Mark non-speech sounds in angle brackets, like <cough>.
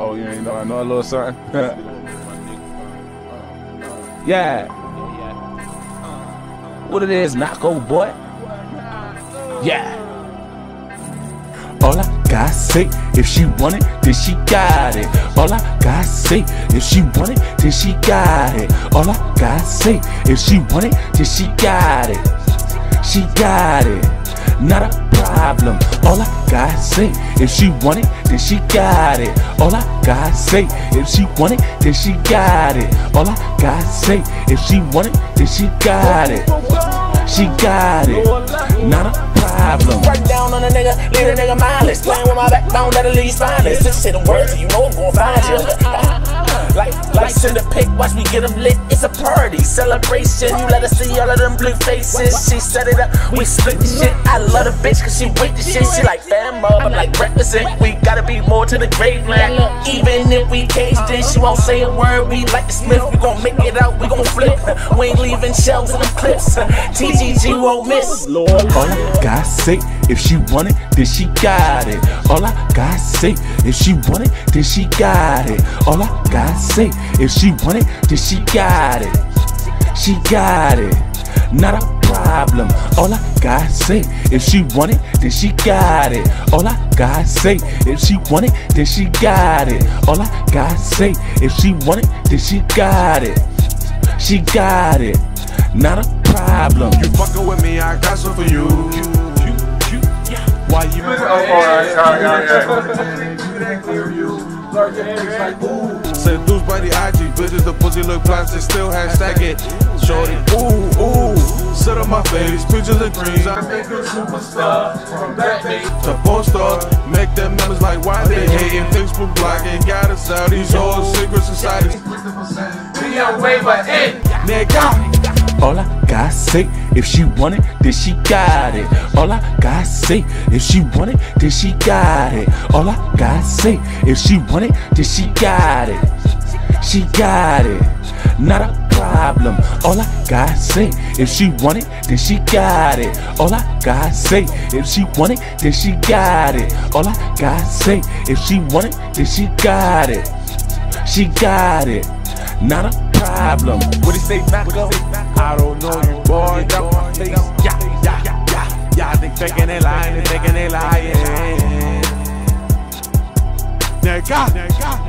Oh, yeah, you ain't know I know a little something? <laughs> yeah. What it is, Knocko boy? Yeah. All I gotta say, if she want it, then she got it. All I gotta say, if she want it, then she got it. All I gotta say, if she want it, then she got it. She got it. Not a problem. All I gotta say, if she want it, then she got it. All I gotta say, if she want it, then she got it. All I gotta say, if she want it, then she got it. She got it. Not a problem. Right down on a nigga, leave a nigga mindless. Playing with my backbone, that'll leave you spineless. Just say the words, and you know I'm gonna find you. <laughs> Uh-huh. Send a pic, watch me get them lit. It's a party, celebration. You let us see all of them blue faces. She set it up, we split the shit. I love the bitch cause she wait the shit. She like fam up, I'm like represent. We gotta be more to the graveland. Even if we caged in, she won't say a word. We like the Smith, we gon' make it out, we gon' flip. We ain't leaving shells in the clips. TGG won't miss. Lord. All I gotta say, if she want it, then she got it. All I gotta say, if she want it, then she got it. All I gotta say, if she want it, then she got it. She got it. Not a problem. All I gotta say, if she want it, then she got it. All I gotta say, if she want it, then she got it. All I gotta say, if she want it, then she got it. She got it. Not a problem. You fucking with me, I got some for you. Why you? Oh, alright, alright, alright. Seduced <laughs> by the IG bitches, the pussy look plastic, still hashtag it. Shorty, ooh, ooh, sit on my face, pictures and dreams. I make a superstar from that day to post star. Make them members like why they hating, Facebook blocking, got us out these whole secret societies. We on way, but hey, Nigga. All I gotta say, if she want it, then she got it. All I gotta say, if she want it, then she got it. All I gotta say, if she want it, then she got it. She got it. Not a problem. All I gotta say, if she want it, then she got it. All I gotta say, if she want it, then she got it. All I gotta say, if she want it, then she got it. She got it. Not a problem. What he say, Knocko? I don't know you, boy. Got my face. Yeah, yeah, yeah, yeah. Yeah, they thinking they lying, they thinking they lying. Nigga, nigga.